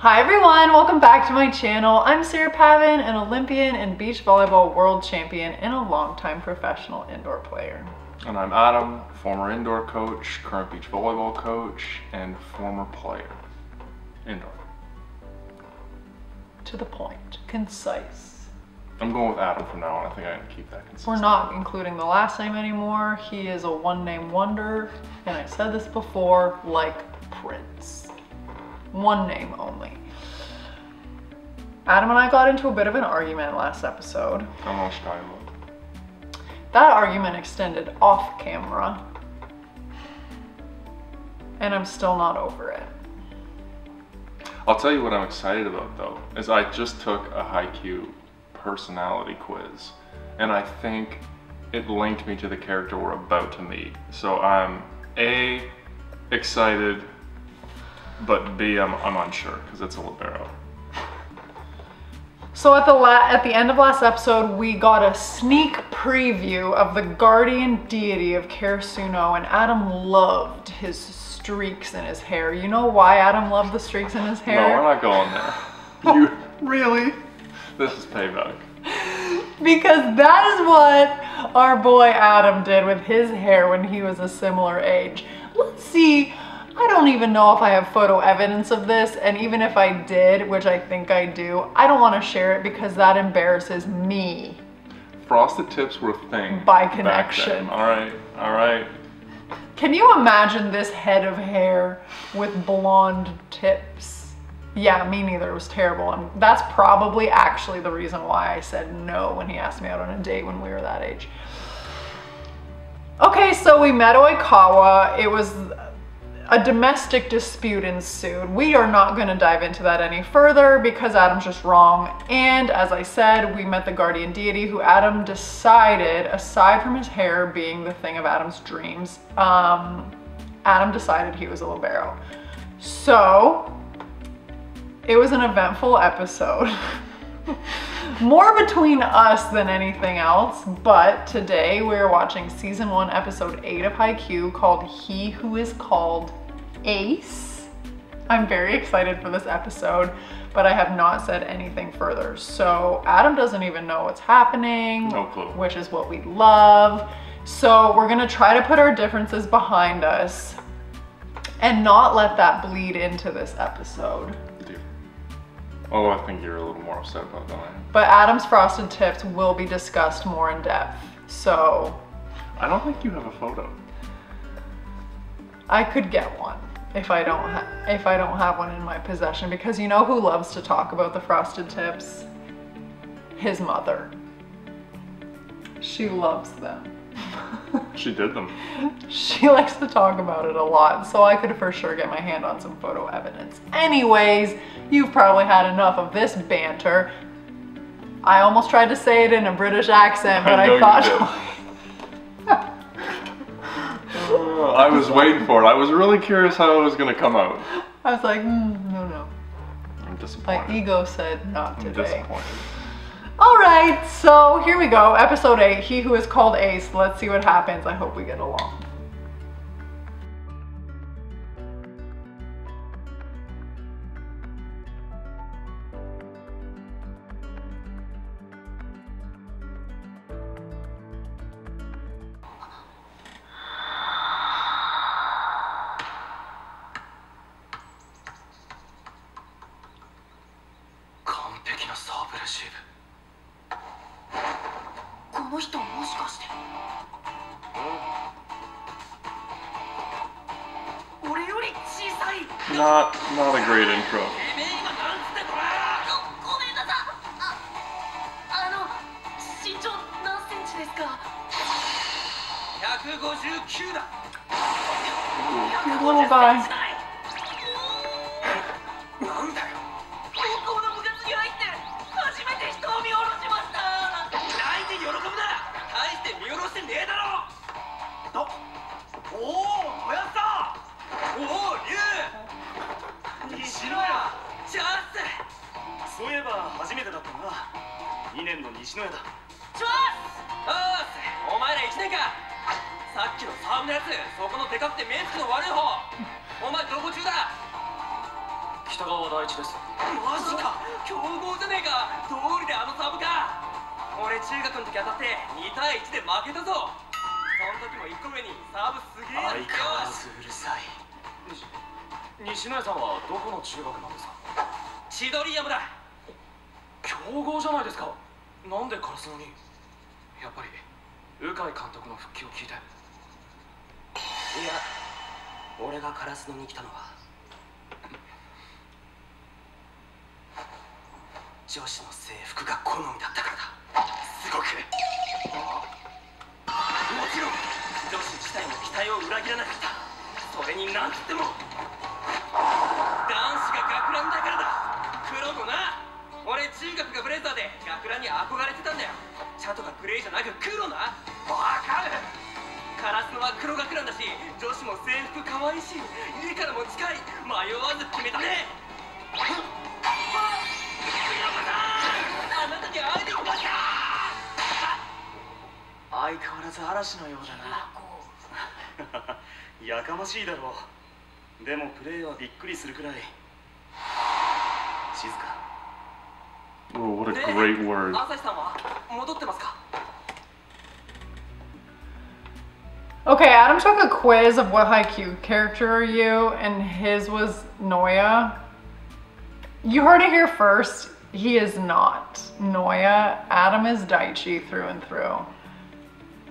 Hi everyone, welcome back to my channel. I'm Sarah Pavan, an Olympian and beach volleyball world champion and a longtime professional indoor player. And I'm Adam, former indoor coach, current beach volleyball coach, and former player. Indoor. To the point, concise. I'm going with Adam from now on. I think I can keep that consistent. We're not including the last name anymore. He is a one name wonder, and I said this before, like Prince one name only. Adam and I got into a bit of an argument last episode. How much time? That argument extended off camera. And I'm still not over it. I'll tell you what I'm excited about though, is I just took a Haikyuu personality quiz. And I think it linked me to the character we're about to meet. So I'm A, excited, but B, I'm, I'm unsure because it's a libero. So at the la at the end of last episode, we got a sneak preview of the guardian deity of Karasuno, and Adam loved his streaks in his hair. You know why Adam loved the streaks in his hair? No, we're not going there. You really? This is payback. because that is what our boy Adam did with his hair when he was a similar age. Let's see I don't even know if I have photo evidence of this, and even if I did, which I think I do, I don't want to share it because that embarrasses me. Frosted tips were a thing. By connection. All right, all right. Can you imagine this head of hair with blonde tips? Yeah, me neither. It was terrible. And that's probably actually the reason why I said no when he asked me out on a date when we were that age. Okay, so we met Oikawa. It was a domestic dispute ensued. We are not going to dive into that any further because Adam's just wrong. And as I said, we met the guardian deity who Adam decided, aside from his hair being the thing of Adam's dreams, um, Adam decided he was a libero. So it was an eventful episode. More between us than anything else, but today we're watching season one, episode eight of Haikyuu called He Who Is Called Ace. I'm very excited for this episode, but I have not said anything further. So Adam doesn't even know what's happening, no clue. which is what we love. So we're gonna try to put our differences behind us and not let that bleed into this episode. Oh, I think you're a little more upset about that. But Adam's frosted tips will be discussed more in depth. So I don't think you have a photo. I could get one if I don't if I don't have one in my possession because you know who loves to talk about the frosted tips? His mother. She loves them. she did them. She likes to talk about it a lot, so I could for sure get my hand on some photo evidence. Anyways, you've probably had enough of this banter. I almost tried to say it in a British accent, but I, I thought I was waiting for it. I was really curious how it was going to come out. I was like, mm, no, no. I'm disappointed. My ego said not today. I'm disappointed. All right, so here we go. Episode 8, He Who Is Called Ace. Let's see what happens. I hope we get along. の人もしかして。俺より小さい。Not, not a great intro 何センチですか？159だ。Little guy. 年の西野屋だ。チョース！お前ら1年かさっきのサーブのやつそこのでかくて目つきの悪い方お前どこ中だ？北川大地です。マジか！強豪じゃねえか！通りであのサーブか！俺中学の時当たって2対1で負けたぞ！その時も1個目にサーブすげえな相変わらずうるさい。西野屋さんはどこの中学なんですか？千鳥山だ！強豪じゃないですかなんでカラスノにやっぱり鵜飼監督の復帰を聞いていや俺がカラス野に来たのは女子の制服が好みだったからだ。すごく。もちろん女子自体も期待を裏切らなかった。それになんつっても俺中学がブレザーで学ランに憧れてたんだよ。チャとかグレーじゃなく黒な。わかる。カラスノは黒学ランだし女子も制服可愛いし家からも近い。迷わず決めたね。あなたに会いに来ました。相変わらず嵐のようだな。やかましいだろう。でもプレーはびっくりするくらい。Oh, what a great word. Okay, Adam took a quiz of what Haikyuu character are you, and his was Noya. You heard it here first. He is not Noya. Adam is Daichi through and through. Um,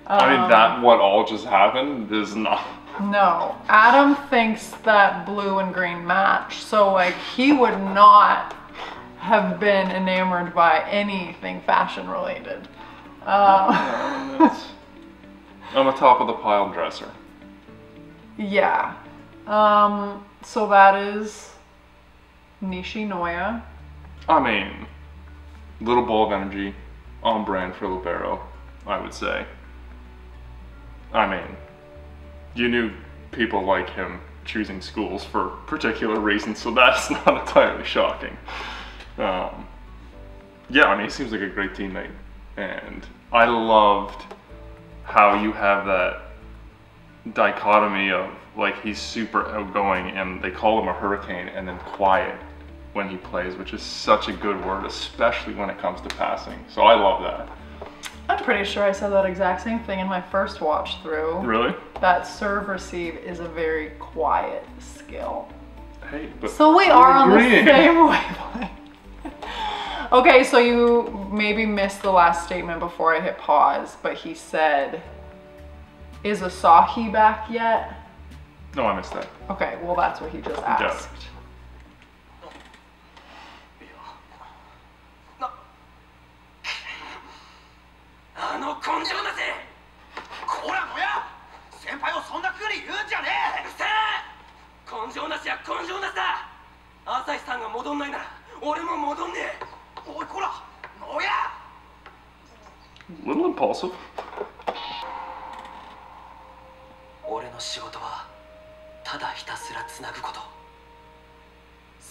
I mean, um, that what all just happened is not. No, Adam thinks that blue and green match, so like he would not have been enamored by anything fashion related. It's- I'm a top of the pile dresser. yeah. Um, so that is Nishi Nishinoya. I mean, little ball of energy, on brand for Libero, I would say. I mean, you knew people like him choosing schools for particular reasons, so that's not entirely shocking. Um, yeah, I mean, he seems like a great teammate, and I loved how you have that dichotomy of like he's super outgoing and they call him a hurricane and then quiet when he plays, which is such a good word, especially when it comes to passing. So I love that. I'm pretty sure I said that exact same thing in my first watch through. Really? That serve receive is a very quiet skill. Hey, but So we are on the same wavelength. Okay, so you maybe missed the last statement before I hit pause, but he said, Is Asahi back yet? No, I missed that. Okay, well, that's what he just asked. あ俺も戻んねえ。えおいこら。のや。little impulsive. 俺の仕事はただひたすらつなぐこと。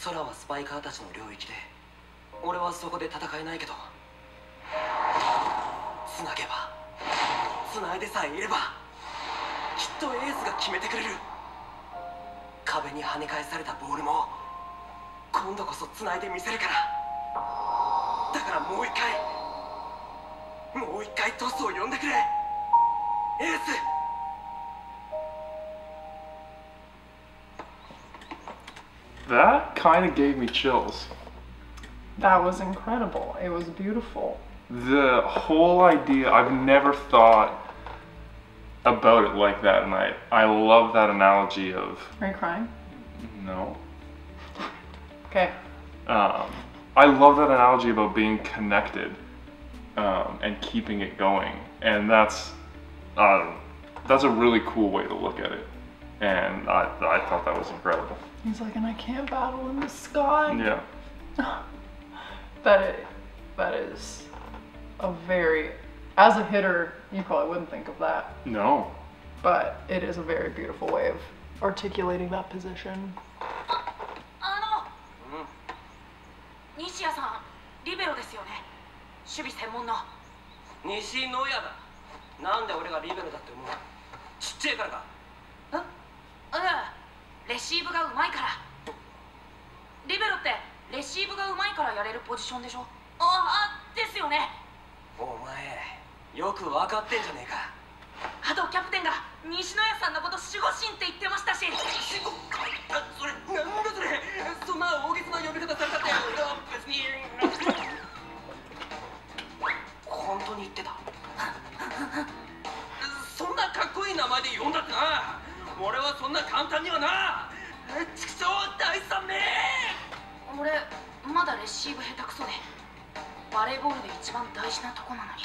空はスパイカーたちの領域で俺はそこで戦えないけど。つなげばつないでさえいればきっとエースが決めてくれる。壁に跳ね返されたボールも今度こそつないでみせるからだからもう一回もう一回トスを呼んでくれエース That kind of gave me chills. That was incredible. It was beautiful. The whole idea, I've never thought about it like that, and I, I love that analogy of Are you crying? no. Okay. Um, I love that analogy about being connected um, and keeping it going, and that's uh, that's a really cool way to look at it, and I, I thought that was incredible. He's like, and I can't battle in the sky. Yeah, That is, that is a very, as a hitter, you probably wouldn't think of that, no, but it is a very beautiful way of articulating that position. 西谷さんリベロですよね？守備専門の。西野屋だ。なんで俺がリベロだって思うちっちゃいからか。うんうんレシーブがうまいから。リベポジションでしょ？ああですよね。お前よく分かってんじゃねえかあとキャプテンが西野屋さんのこと守護神って言ってましたし。死後あそれ。なんだそれ。そんな大げさな呼び方されたって。あ別に本当に言ってた。そんなかっこいい名前で呼んだってな。俺はそんな簡単にはな。畜生第三名俺まだレシーブ下手くそで。バレーボールで一番大事なとこなのに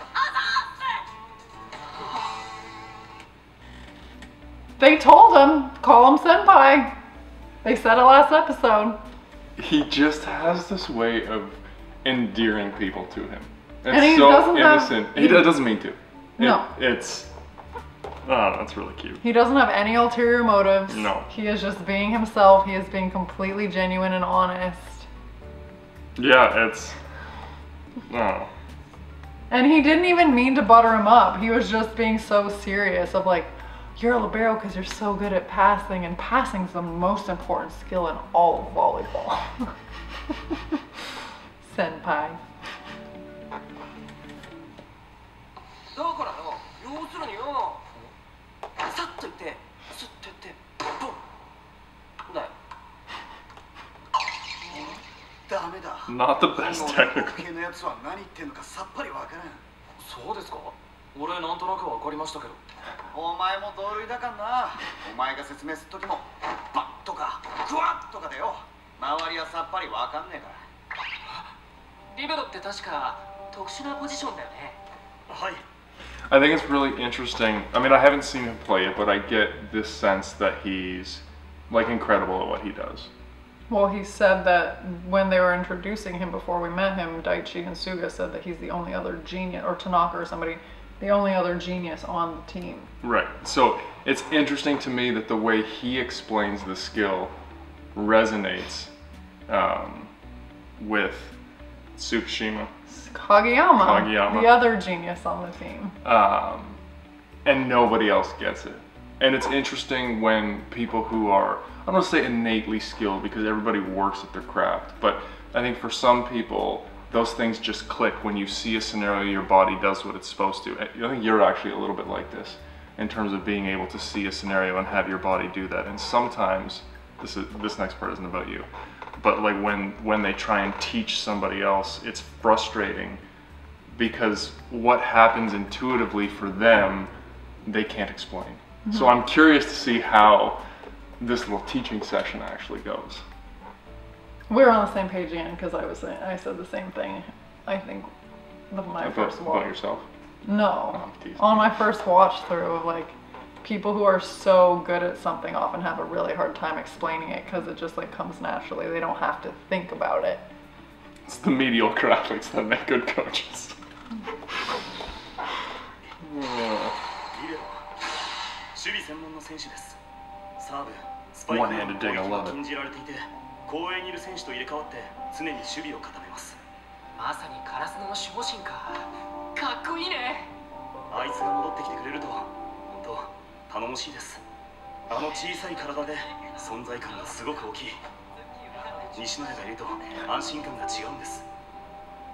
They told him, call him senpai. They said it last episode. He just has this way of endearing people to him. It's And he so doesn't have- innocent. he, he- doesn't mean to. It- No. it's. Oh, that's really cute. He doesn't have any ulterior motives. No. He is just being himself. He is being completely genuine and honest. Yeah, it's. Oh. And he didn't even mean to butter him up. He was just being so serious of like, you're a libero because you're so good at passing, and passing's the most important skill in all of volleyball. Senpai. だからよ要するによさっと言ってスッとやってボンだよダメだ Not the best この technical. 系のやつは何言ってんのかさっぱりわからんそうですか 俺なんとなく分かりましたけどお前も同類だからなお前が説明する時もバッとかクワッとかだよ周りはさっぱりわかんねえからリベロって確か特殊なポジションだよねはい I think it's really interesting. I mean, I haven't seen him play it, but I get this sense that he's like incredible at what he does. Well, he said that when they were introducing him before we met him, Daichi and Suga said that he's the only other genius, or Tanaka or somebody, the only other genius on the team. Right. So it's interesting to me that the way he explains the skill resonates um, with Tsukishima. Kageyama, Kageyama. the other genius on the team. um, and nobody else gets it. And it's interesting when people who are, I don't want to say innately skilled because everybody works at their craft, but I think for some people, those things just click when you see a scenario, your body does what it's supposed to. I think you're actually a little bit like this in terms of being able to see a scenario and have your body do that. And sometimes, this is this next part isn't about you, but like when when they try and teach somebody else, it's frustrating because what happens intuitively for them, they can't explain. So mm-hmm. I'm curious to see how this little teaching session actually goes. We're on the same page again because I was saying, I said the same thing. I think the, my about, first watch. About yourself? No. Oh, on my first watch through of like people who are so good at something often have a really hard time explaining it because it just like comes naturally. They don't have to think about it. It's the mediocre athletes that make good coaches. One-handed dig, I love it. 禁じられていて後衛にいる選手と入れ替わって常に守備を固めます。まさにカラスノの守護神か。かっこいいね。あいつが戻ってきてくれると本当頼もしいです。あの小さい体で存在感がすごく大きい。西野屋がいると安心感が違うんです。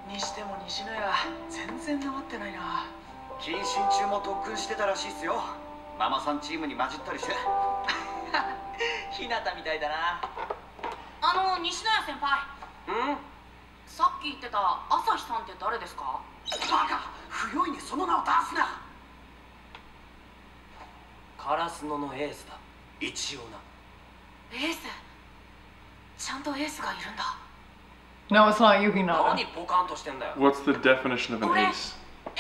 にしても西野屋全然治ってないな。謹慎中も特訓してたらしいっすよ。ママさんチームに混じったりして。ひなたみたいだなあの西野屋先輩うんさっき言ってた朝日さんって誰ですかバカ不用意にその名を出すなカラスノのエースだ一応なエースちゃんとエースがいるんだ No, it's not Yuki Nada. 何ポカンとしてんだよ What's the definition of an ace?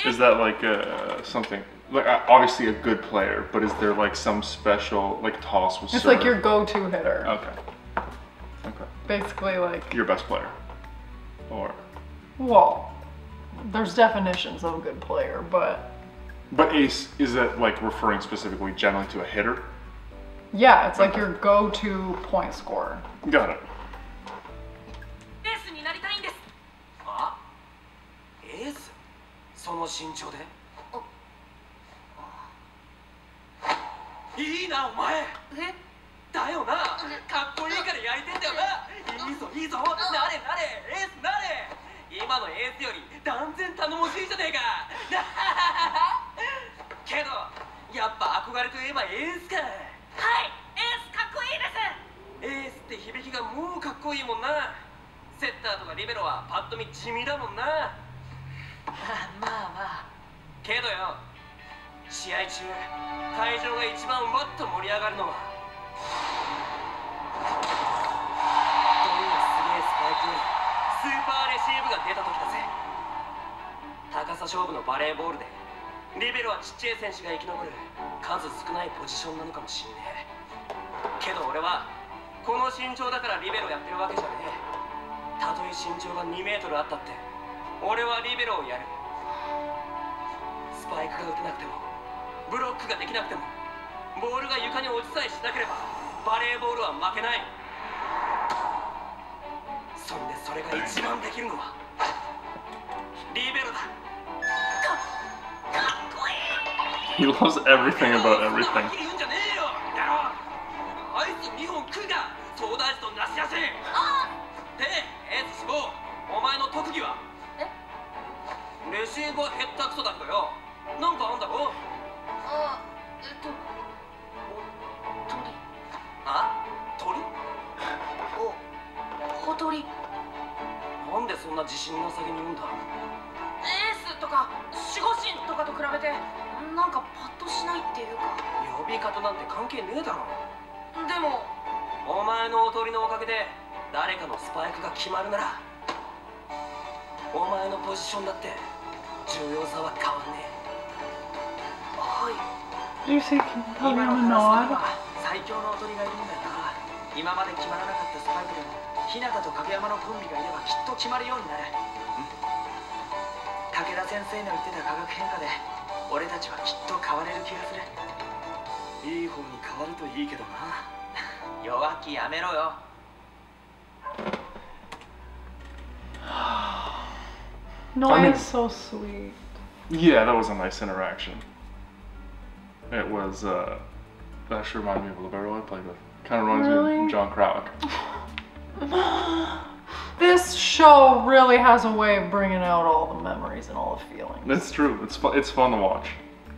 Is that like uh, something like uh, obviously a good player, but is there like some special like toss with It's serve? like your go-to hitter. Okay. Okay. Basically, like, Your best player. Or well, there's definitions of a good player, but but ace is that like referring specifically generally to a hitter? yeah, it's like your go-to point scorer. Got it. だよな。かっこいいからやりてんだよな。いいぞいいぞ。なれなれ。エースなれ。今のエースより断然頼もしいじゃねえか。けどやっぱ憧れといえばエースか。はいエースかっこいいです。エースって響きがもうかっこいいもんな。セッターとかリベロはパッと見地味だもんな。まあまあ。けどよ試合中会場が一番わっと盛り上がるのはスパイクスーパーレシーブが出た時だぜ高さ勝負のバレーボールでリベロはちっちゃい選手が生き残る数少ないポジションなのかもしんねえけど俺はこの身長だからリベロやってるわけじゃねえたとえ身長が2メートルあったって俺はリベロをやるスパイクが打てなくてもブロックができなくてもボールが床に落ちさえしなければバレーボールは負けない。そんでそれが一番できるのはリベロだ。He loves everything about everything. はっきり言うんじゃねえよ。だろあいつ2本食うがソーダ味となしやせ。でエース志望。お前の特技は？え？レシーブはへったくそだけどよ。なんかあんだろ？ああ鳥？お小鳥。エなんでそんな自信なさげに言うんだ？ースとか守護神とかと比べてなんかパッとしないっていうか。呼び方なんて関係ねえだろ。でもお前のおとりのおかげで誰かのスパイクが決まるならお前のポジションだって重要さは変わんねはい。Do you え今の Kageyama 話 nod? 最強のおとりがいるんだよな。今まで決まらなかったスパイクでも日向と影山のコンビがいればきっと決まるようになる武田先生の言ってた化学変化で俺たちはきっと変われる気がする。いい方に変わるといいけどな。弱気やめろよ。No, I mean- it's so sweet. Yeah, that was a nice interaction. It was, uh, that actually reminded me of a libero I played with. Kind of reminds me of John Krawick. This show really has a way of bringing out all the memories and all the feelings. It's true. It's fun. It's fun to watch.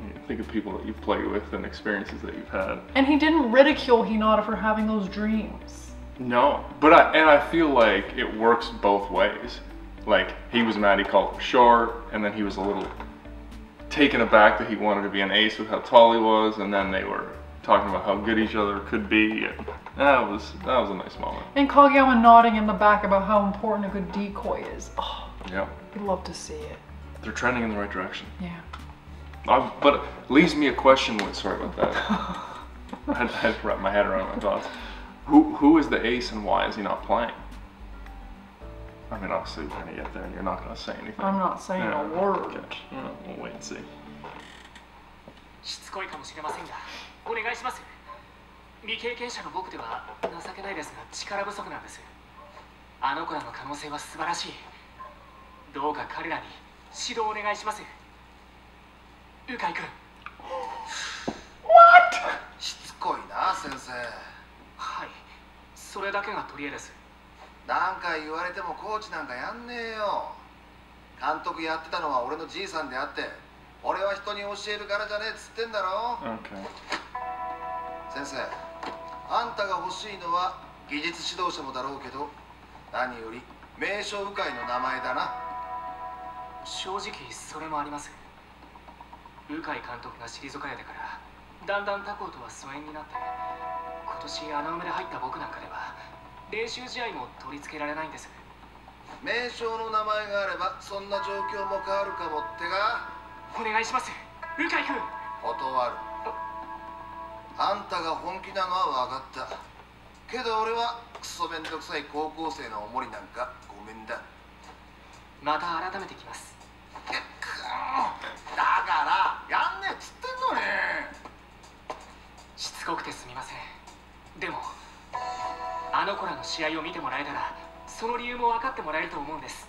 You think of people that you've played with and experiences that you've had. And he didn't ridicule Hinata for having those dreams. No, but I and I feel like it works both ways. Like he was mad he called him short, and then he was a little taken aback that he wanted to be an ace with how tall he was, and then they were talking about how good each other could be. And that was that was a nice moment. And Kageyama nodding in the back about how important a good decoy is. Oh, Yeah, I'd love to see it. they're trending in the right direction. Yeah. I, but it leaves me a question with sorry about that. I had, to wrap my head around my thoughts. Who who is the ace and why is he not playing? I mean, obviously we're gonna get there, and you're not gonna say anything. I'm not saying Yeah, a word. okay. Yeah, we'll wait and see. お願いします未経験者の僕では情けないですが力不足なんです。あの子らの可能性は素晴らしい。どうか彼らに指導お願いします。鵜飼君。しつこいな先生。はい。それだけが取り柄です。何回言われてもコーチなんかやんねえよ。監督やってたのは俺のじいさんであって俺は人に教えるからじゃねえっつってんだろ。Okay. 先生あんたが欲しいのは技術指導者もだろうけど何より名称部会の名前だな。正直それもあります。鵜飼監督が退かれてからだんだん他校とは疎遠になって今年穴埋めで入った僕なんかでは練習試合も取り付けられないんです。名称の名前があればそんな状況も変わるかもってか。お願いします。鵜飼君。断るあんたが本気なのは分かった。けど俺はクソめんどくさい高校生のおもりなんかごめんだ。また改めてきます。だからやんねえっつってんのに。しつこくてすみません。でもあの子らの試合を見てもらえたらその理由も分かってもらえると思うんです。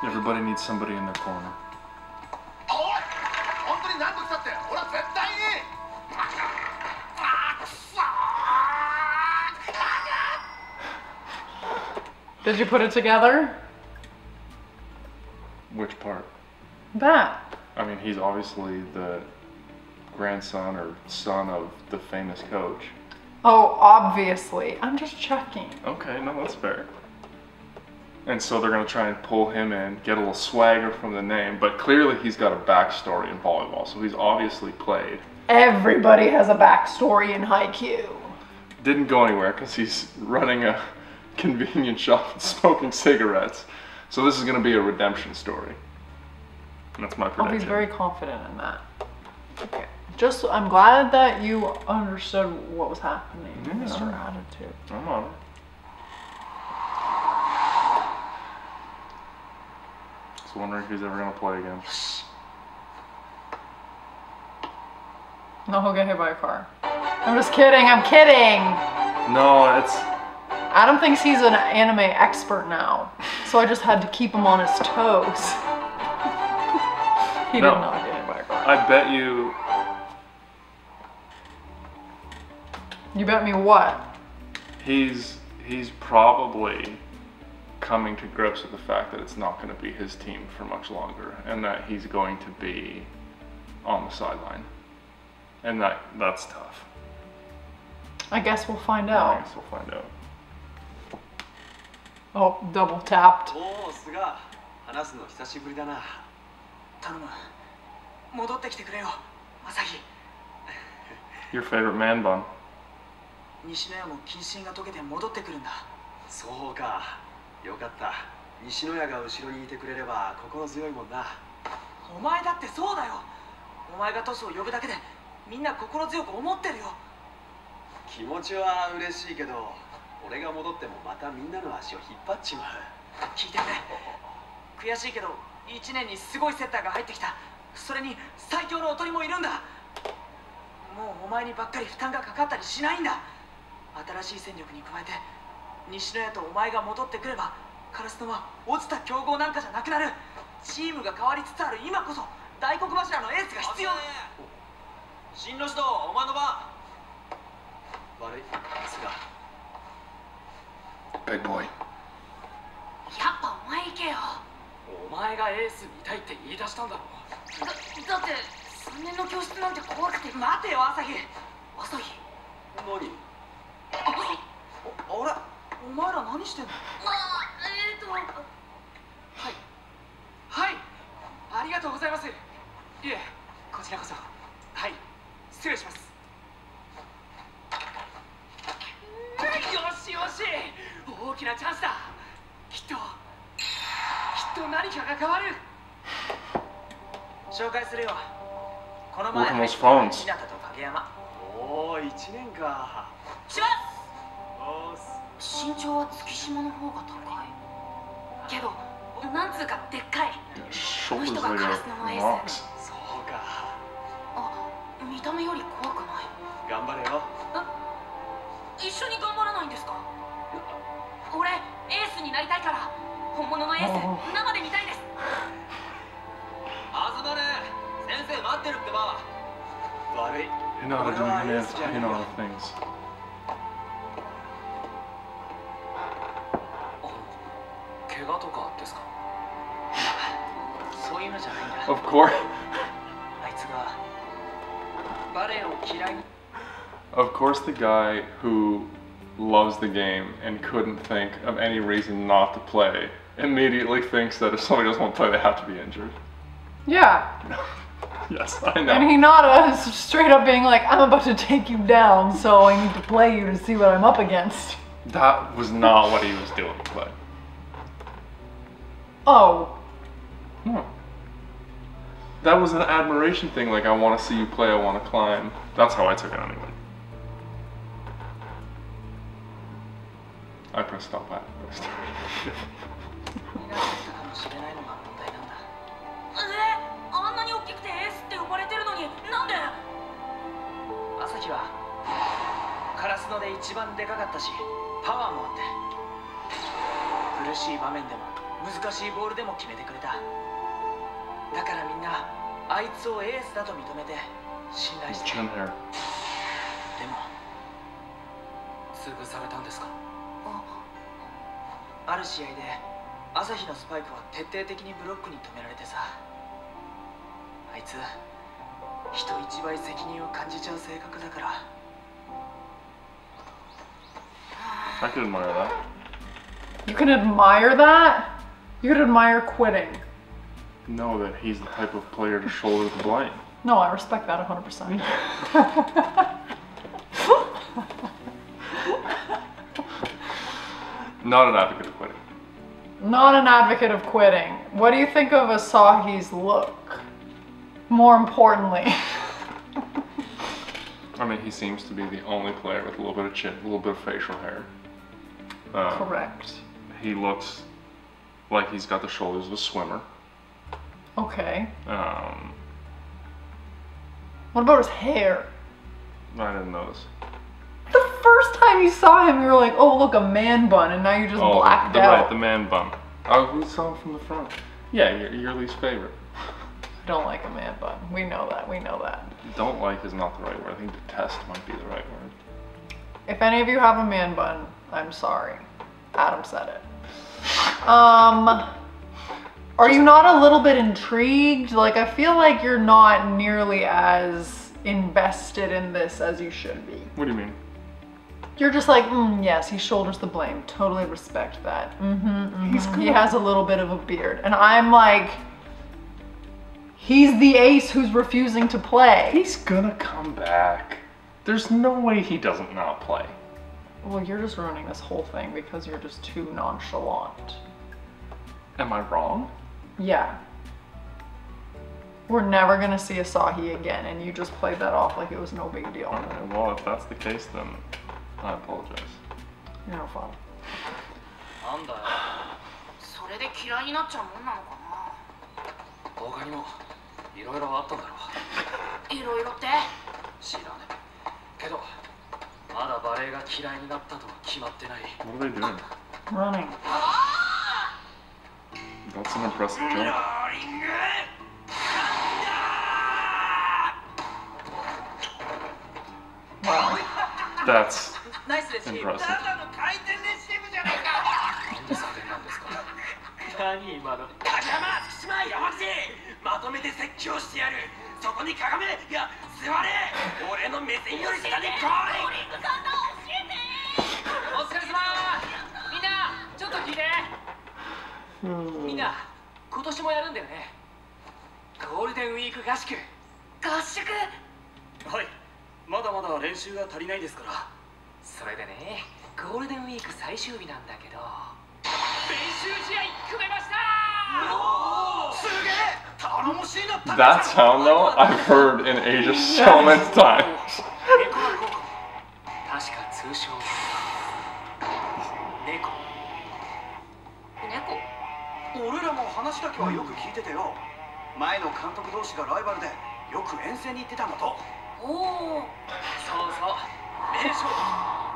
Everybody needs somebody in their corner. おい！本当に何度来たって？俺は絶対に Did you put it together? Which part? That. I mean, he's obviously the grandson or son of the famous coach. Oh, obviously. I'm just checking. Okay, no, that's fair. And so they're going to try and pull him in, get a little swagger from the name, but clearly he's got a backstory in volleyball, so he's obviously played. Everybody has a backstory in Haikyuu. Didn't go anywhere because he's running a convenience shop and smoking cigarettes. So this is going to be a redemption story. That's my prediction. Prediction. he's very confident in that. Okay. Just, I'm glad that you understood what was happening, Yeah. Mr. Attitude. I'm on it. Just wondering if he's ever going to play again. No, he'll get hit by a car. I'm just kidding. I'm kidding. No, it's Adam thinks he's an anime expert now, so I just had to keep him on his toes. he No. did not get by a. I bet you You bet me what? he's he's probably coming to grips with the fact that it's not going to be his team for much longer and that he's going to be on the sideline. And that that's tough. I guess we'll find out. I guess we'll find out. Oh, double tapped. おお菅話すの久しぶりだな。頼む。戻ってきてくれよ。朝日。Your favorite man bun. 西野屋も謹慎が解けて戻ってくるんだ。そうか。よかった。西野屋が後ろにいてくれれば心強いもんな。お前だってそうだよ。お前がトスを呼ぶだけでみんな心強く思ってるよ。気持ちは嬉しいけど俺が戻ってもまたみんなの足を引っ張っちまう。聞いてくれ悔しいけど1年にすごいセッターが入ってきた。それに最強のおとりもいるんだ。もうお前にばっかり負担がかかったりしないんだ。新しい戦力に加えて西野屋とお前が戻ってくればカラスノは落ちた強豪なんかじゃなくなる。チームが変わりつつある。今こそ大黒柱のエースが必要進路指導お前の番。悪い。菅 Big boy. やっぱお前行けよ。お前がエース見たいって言い出したんだろだだって3年の教室なんて怖くて。待てよ朝日。朝日。何あれお前ら何してんの？あえーとはい。はい。ありがとうございます。いえこちらこそ。はい。失礼しますよしよし大きなチャンスだ。きっときっと何かが変わる。紹介するよ。この前.日向と影山。おお1年か。します。す身長は月島の方が高い。けどなんつうかでっかい。Shoulders Who's the like Carlos a Noyes? rocks. そうか。あ見た目より怖くない？頑張れよ。一緒にになりたいから本物のエース生で見たいです東ね先生待ってるってば悪い In order to live in all things. Of course. of course, the guy who loves the game and couldn't think of any reason not to play immediately thinks that if somebody doesn't want to play, they have to be injured. Yeah. Yes, I know. And. Hinata is straight up being like, I'm about to take you down, so I need to play you to see what I'm up against. That was not what he was doing but. Oh. No. That was an admiration thing, like, I want to see you play, I want to climb. That's how I took it anyway. かしれないのが問題なんだ。えあんなに大きくてエースって呼ばれてるのになんで？朝日はカラスので一番でかかったしパワーもあって苦しい場面でも難しいボールでも決めてくれた。だからみんなあいつをエースだと認めて信頼して.でも潰されたんですか？ある試合で朝日のスパイクは徹底的にブロックに止められてさあいつ人一倍責任を感じちゃう性格だから I could admire that. You can admire that? You could admire quitting. Know that he's the type of player to shoulder the blame. No, I respect that 100%. Not an advocate of quitting. Not an advocate of quitting. What do you think of Asahi's look? More importantly. I mean, he seems to be the only player with a little bit of chin, a little bit of facial hair. Um, Correct. He looks like he's got the shoulders of a swimmer. Okay. Um, What about his hair? I didn't notice. The first time you saw him, you were like, oh, look, a man bun, and now you're just Oh, blacked the, out. right, the man bun. Oh, we saw him from the front. Yeah, your, your least favorite. I don't like a man bun. We know that. We know that. Don't like is not the right word. I think detest might be the right word. If any of you have a man bun, I'm sorry. Adam said it. Um, are you not a little bit intrigued? Like, I feel like you're not nearly as invested in this as you should be. What do you mean? You're just like, mm, yes, he shoulders the blame. Totally respect that. Mm-hmm, He's He has a little bit of a beard. And I'm like, he's the ace who's refusing to play. He's gonna come back. There's no way he doesn't not play. Well, you're just ruining this whole thing because you're just too nonchalant. Am I wrong? Yeah. We're never gonna see Asahi again, and you just played that off like it was no big deal. Alright, well, if that's the case, then I apologize. No fault. なんだよ。それで嫌いになっちゃうもんなのかな。他にもいろいろあったんだろう。いろいろって？知らねえ。けど、まだバレエが嫌いになったとは決まってない。What are they doing? ンナイスレシーブ。Impressive. なんで叫んだんですか？何今の？仲間つきしまい山口まとめて説教してやる。そこにかがめ。いや座れ。俺の目線より下に来い。お疲れ様。みんなちょっと聞いて。みんな今年もやるんだよね。ゴールデンウィーク合宿。合宿？はい。まだまだ練習が足りないですからそれでねゴールデンウィーク最終日なんだけど。練習試合組めました！すげえ頼もしいな that sound though I've heard in Asia so many times. 確か通称猫。猫。俺らも話だけはよく聞いててよ。前の監督同士がライバルでよく遠征に行ってたんだと。おおそうそう名称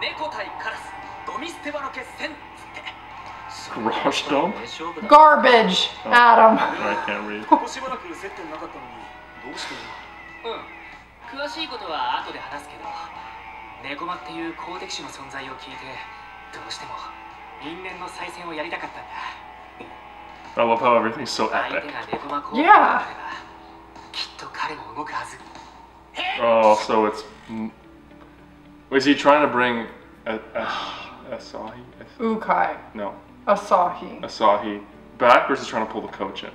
猫対カラスゴミ捨て場の決戦つって Garage dump? Garbage, Adam. I can't read. ここしばらく接点なかったのにどうしてうん詳しいことは後で話すけどネゴマっていう公敵種の存在を聞いてどうしても因縁の再戦をやりたかったんだ I love how everything's so 相 epic. Yeah. きっと彼も動くはず Oh, so it's. Was he trying to bring a, a, Asahi? As- Ukai. No, Asahi. Asahi back, or is he trying to pull the coach in?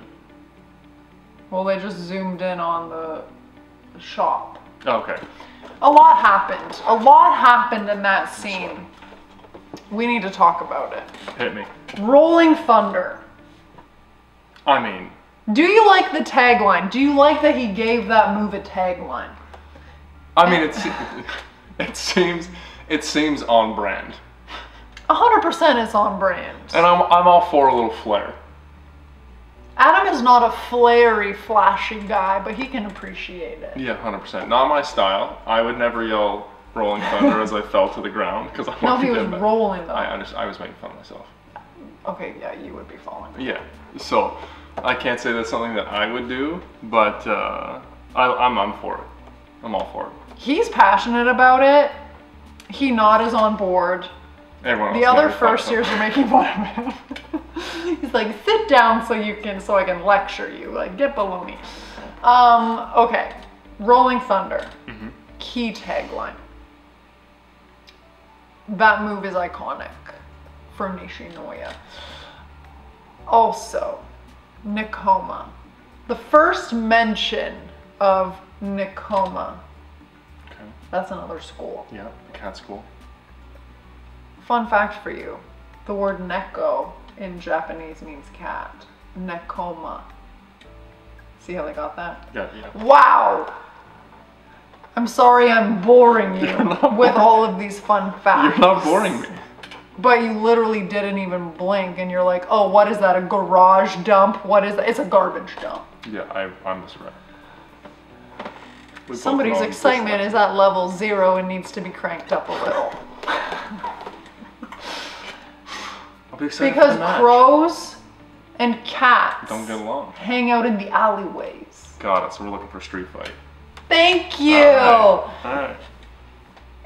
Well, they just zoomed in on the shop. Okay. A lot happened. A lot happened in that scene. We need to talk about it. Hit me. Rolling Thunder. I mean, Do you like the tagline? Do you like that he gave that move a tagline? I mean, it's it seems it seems on brand. 100% it's on brand. And I'm, I'm all for a little flair. Adam is not a flary, flashy guy, but he can appreciate it. Yeah, 100%. Not my style. I would never yell Rolling Thunder as I fell to the ground because I No, he was back. rolling though. I, understand, I was making fun of myself. Okay, yeah, you would be falling. Yeah, so I can't say that's something that I would do, but uh, I, I'm, I'm for it. I'm all for it. He's passionate about it. He not is on board. Everyone else The other might be fine first years are making fun of him. He's like, sit down so you can, so I can lecture you. Like, get baloney. Um, okay. Rolling Thunder. Mm-hmm. Key tagline. That move is iconic for Nishinoya. Also, Nekoma. The first mention of Nekoma. Okay. That's another school. Yeah, cat school. Fun fact for you the word neko in Japanese means cat. Nekoma. See how they got that? Yeah, yeah. Wow! I'm sorry I'm boring you with boring. all of these fun facts. You're not boring me. But you literally didn't even blink and you're like, oh, what is that? A garage dump? What is that? It's a garbage dump. Yeah, I, I'm right. We Somebody's excitement is at level zero and needs to be cranked up a little. I'll be excited Because the crows and cats don't get along. hang out in the alleyways. Got it. So we're looking for a street fight. Thank you. All right.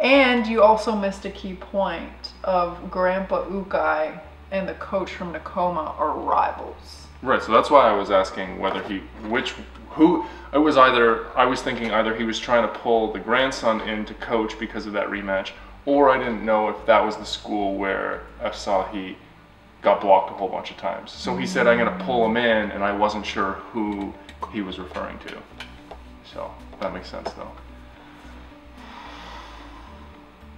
And you also missed a key point of Grandpa Ukai and the coach from Nekoma are rivals. Right. So that's why I was asking whether he, which, who. It was either I was thinking either he was trying to pull the grandson in to coach because of that rematch, or I didn't know if that was the school where Asahi got blocked a whole bunch of times. So he said I'm gonna pull him in, and I wasn't sure who he was referring to. So that makes sense though.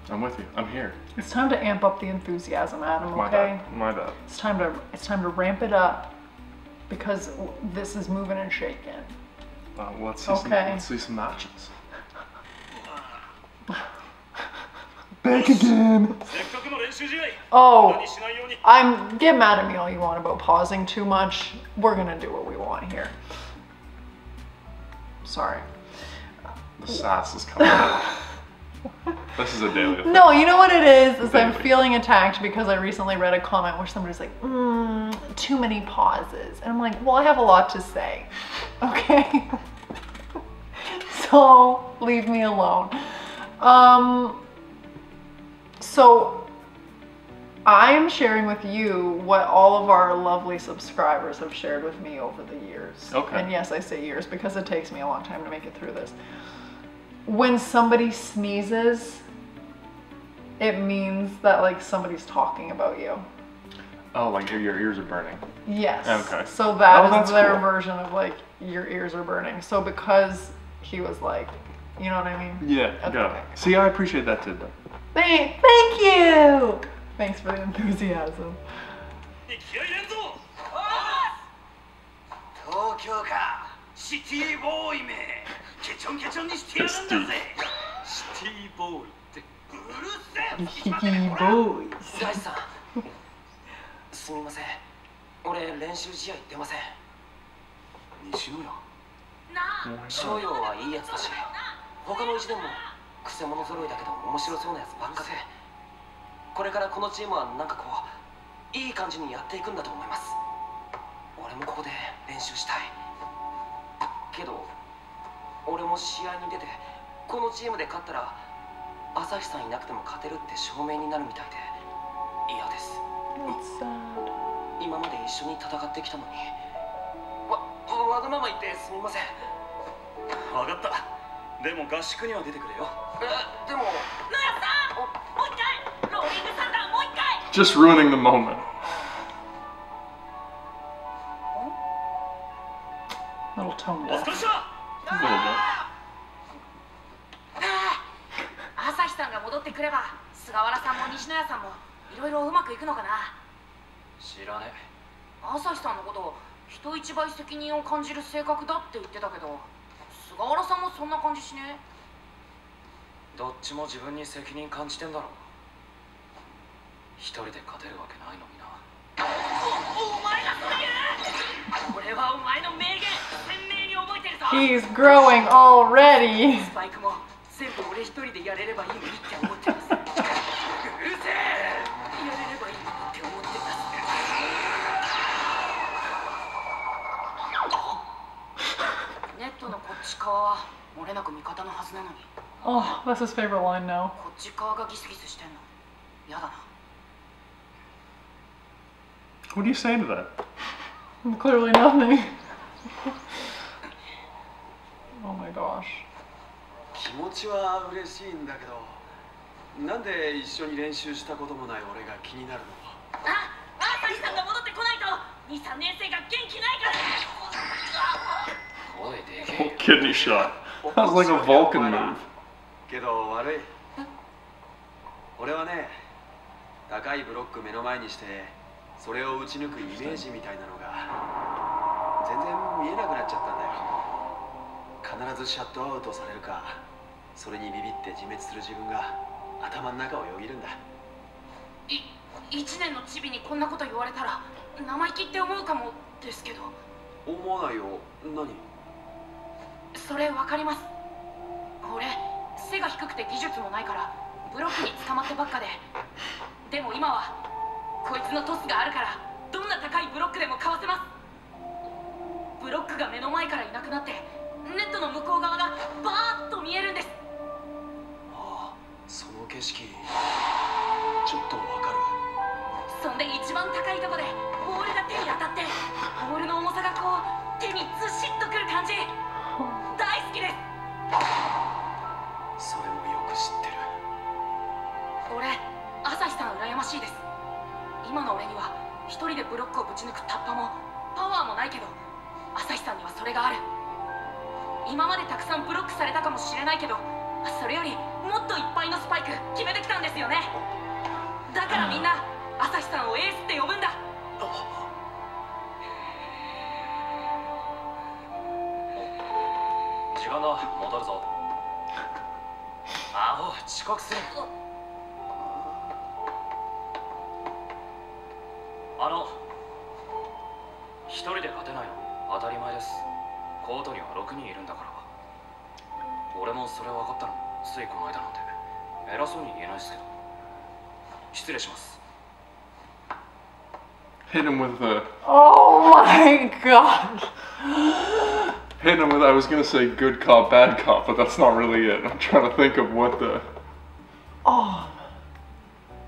I'm with you. I'm here. It's time to amp up the enthusiasm, Adam, My okay? bad. My bad. It's time to it's time to ramp it up because this is moving and shaking. But let's see, okay. some, let's see some matches. Back again! Oh, I'm get mad at me all you want about pausing too much. We're gonna do what we want here. Sorry. The sass is coming out. this is a daily thing. No, you know what it is? Is I'm feeling attacked because I recently read a comment where somebody's like, mm, too many pauses. And I'm like, well, I have a lot to say. Okay? so leave me alone. Um, so I'm sharing with you what all of our lovely subscribers have shared with me over the years. Okay. And yes, I say years because it takes me a long time to make it through this When somebody sneezes, it means that like somebody's talking about you. Oh, like your, your ears are burning. Yes. Okay. So that Oh, is that's their cool. version of like your ears are burning. So because he was like, you know what I mean? Yeah, Okay. got it. See, I appreciate that too. though. Thank, thank you. Thanks for the enthusiasm. 気合い入れんぞ東京か シティボーイめ。ケチョンケチョンにしてやるんだぜ。シティ。ボーイってうるせえ。ヒキボーイ。大地さん。すみません。俺練習試合出ません。西野や翔陽はいいやつだし。他の一年もくせ者揃いだけど面白そうなやつばっかで。これからこのチームはなんかこういい感じにやっていくんだと思います。俺もここで練習したいけど俺も試合に出てこのチームで勝ったら朝日さんいなくても勝てるって証明になるみたいで嫌です。今まで一緒に戦ってきたのに。わわがまま言ってすみません。分かった。でも合宿には出てくれよ。えでも。もう一回。ローリングサンダーもう一回。Just ruining the moment. 責任を感じる性格だって言ってたけど菅原さんもそんな感じしねえ？どっちも自分に責任感じてんだろ一人で勝てるわけないのにな。おお前がそれ言う俺はお前の名言鮮明に覚えてるぞ！He's growing already. スパイクも全部俺一人でやれればいいのに Oh, that's his favorite line now. こっち側がギスギスしてんのやだな What do you say to that? Clearly nothing. oh my gosh. 気持ちは嬉しいんだけどなんで一緒に練習したこともない俺が気になるの？あ朝日さんが戻ってこないと23年生が元気ないから声でけ Kidney shot. That was like a Vulcan move. けど悪い。俺はね高いブロック目の前にしてそれを打ち抜くイメージみたいなのが全然見えなくなっちゃったんだよ。必ずシャットアウトされるかそれにビビって自滅する自分が頭の中をよぎるんだ。い1年のチビにこんなこと言われたら生意気って思うかもですけど。思わないよ。何？それわかります。俺背が低くて技術もないからブロックに捕まってばっかで。でも今はこいつのトスがあるからどんな高いブロックでもかわせます。ブロックが目の前からいなくなってネットの向こう側がバーッと見えるんです。ああその景色ちょっとわかる。そんで一番高いとこでボールが手に当たってボールの重さがこう手にずしっとくる感じ大好きです。それもよく知ってる。俺朝日さん羨ましいです。今の俺には一人でブロックをぶち抜くタッパもパワーもないけど朝日さんにはそれがある。今までたくさんブロックされたかもしれないけどそれよりもっといっぱいのスパイク決めてきたんですよね。だからみんな朝日さんをエースって呼ぶんだ時間だ戻るぞ。アホ遅刻する。あの一人で勝てないの当たり前です。コートには6人いるんだから。俺もそれ分かったのついこの間なんで偉そうに言えないですけど。失礼します。Hit him with the. Oh my god. Hit him with. I was gonna say good cop, bad cop, but that's not really it. I'm trying to think of what the. Oh.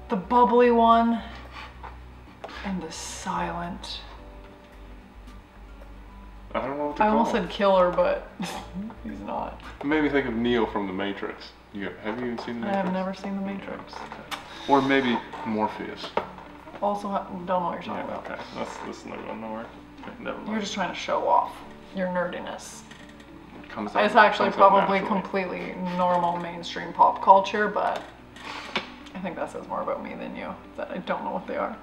The bubbly one. And the silent. I don't know what to I call almost him. said killer, but he's not. It made me think of Neo from The Matrix. You have you even seen The I have never seen The Matrix. Or maybe Morpheus. Also, don't know what you're Yeah, talking about. okay. That's that's not going nowhere. Never mind. You're just trying to show off your nerdiness. It comes out- It's actually probably completely normal mainstream pop culture, but I think that says more about me than you. That I don't know what they are.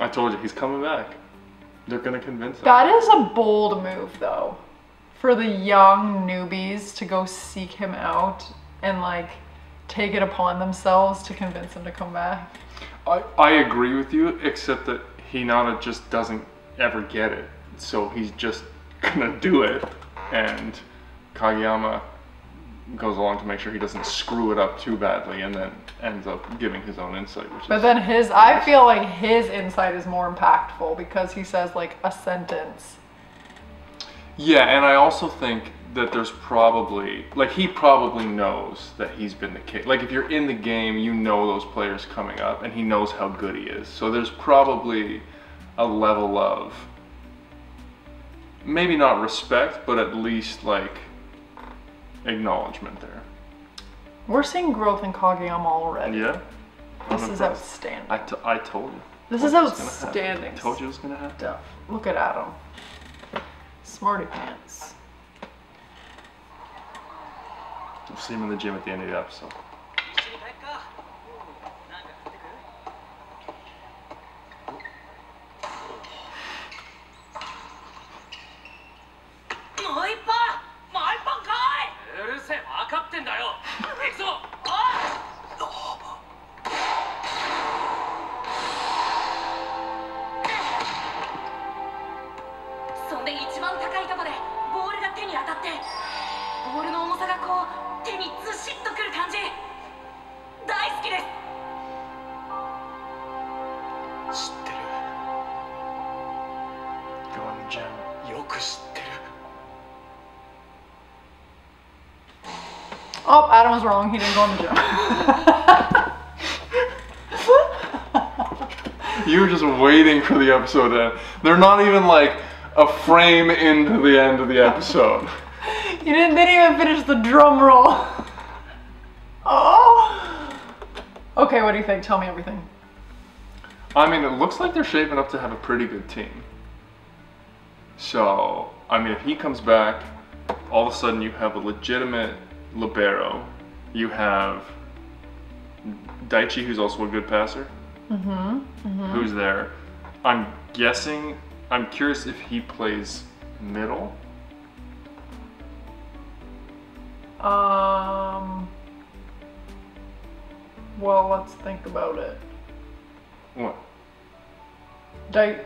I told you he's coming back. They're gonna convince him. That is a bold move, though, for the young newbies to go seek him out and like take it upon themselves to convince him to come back. I, I agree with you, except that Hinata just doesn't ever get it. So he's just gonna do it, and Kageyama goes along to make sure he doesn't screw it up too badly, and then ends up giving his own insight, which But then his, I feel like his insight is more impactful because he says like a sentence. yeah. And I also think that there's probably like he probably knows that he's been the kid. Like if you're in the game, you know those players coming up, and he knows how good he is. So there's probably a level of maybe not respect, but at least like acknowledgement there. We're seeing growth in Kageyama already. Yeah. I'm This is outstanding. I, t- I told you. This is you it was gonna happen. outstanding Told you it was gonna happen. stuff. Look at Adam. Smarty pants. We'll see him in the gym at the end of the episode. もう一本もう一本来い。うるせえ分かってんだよ。行くぞ。Was wrong. He didn't go in the gym. You were just waiting for the episode to end. They're not even like a frame into the end of the episode. you didn't, didn't even finish the drum roll. Oh. Okay, what do you think? Tell me everything. I mean, it looks like they're shaping up to have a pretty good team. So, I mean, if he comes back, all of a sudden you have a legitimate libero. You have Daichi, who's also a good passer. Mm-hmm. Who's there? I'm guessing. I'm curious if he plays middle. Um. Well, let's think about it. What? Di-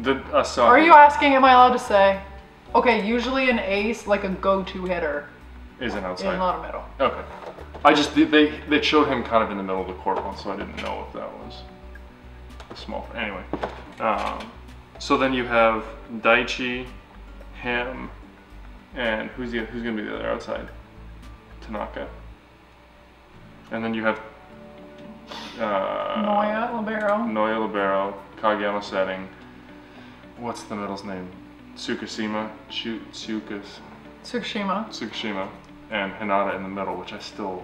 The Asahi. Are you asking? Am I allowed to say? Okay, usually an ace, like a go-to hitter, Is an is outside. not a middle. Okay. I just they they they showed him kind of in the middle of the court once, so I didn't know if that was a small. Anyway, um, so then you have Daichi, him, and who's the who's gonna be the other outside? Tanaka. And then you have uh, Noya, libero. Noya Libero, Kageyama setting. What's the middle's name? Tsukishima, Chu- Tsukas, Tsukushima. Tsukushima, and Hinata in the middle, which I still.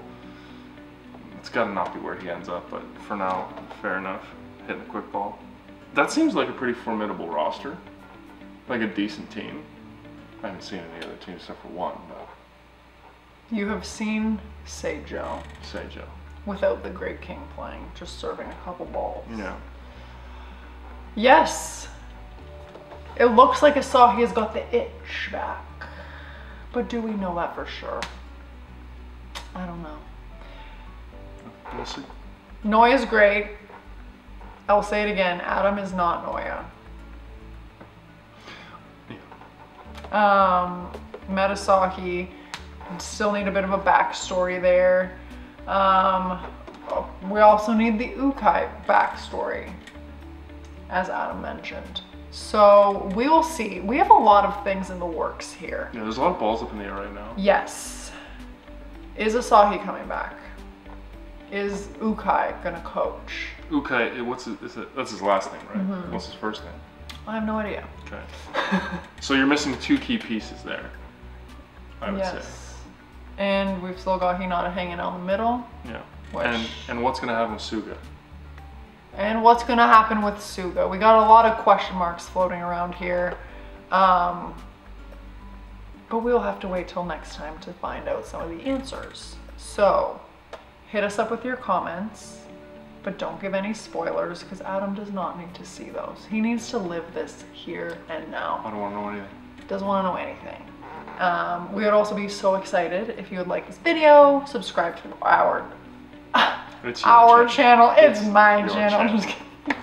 It's gotta not be where he ends up, but for now, fair enough. Hitting the quick ball. That seems like a pretty formidable roster. Like a decent team. I haven't seen any other teams except for one, but You have seen Seijo Seijo. without the Great King playing, just serving a couple balls. Yeah. Yes. It looks like Asahi has got the itch back. But do we know that for sure? I don't know. We'll see. Noya's great. I will say it again. Adam is not Noya. Um, Metasahi still need a bit of a backstory there. Um, we also need the Ukai backstory, as Adam mentioned. So we will see. We have a lot of things in the works here. Yeah, there's a lot of balls up in the air right now. Yes. Is Asahi coming back? Is Ukai gonna coach? Ukai, what's his, is it, that's his last name, right? Mm-hmm. What's his first name? I have no idea. Okay. so you're missing two key pieces there. I would say. yes. And we've still got Hinata hanging out in the middle. Yeah. Which- And and what's gonna happen with Suga? And what's gonna happen with Suga? We got a lot of question marks floating around here. Um, but we'll have to wait till next time to find out some of the answers. So, hit us up with your comments, but don't give any spoilers because Adam does not need to see those. He needs to live this here and now. I don't want to know anything. doesn't want to know anything. Um, we would also be so excited if you would like this video, subscribe to our It's our channel. channel. It's, It's my channel. Channel.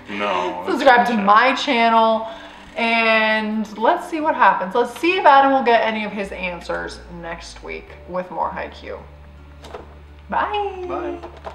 No. Subscribe to my channel, and let's see what happens. Let's see if Adam will get any of his answers next week with more Haikyuu. Bye. Bye.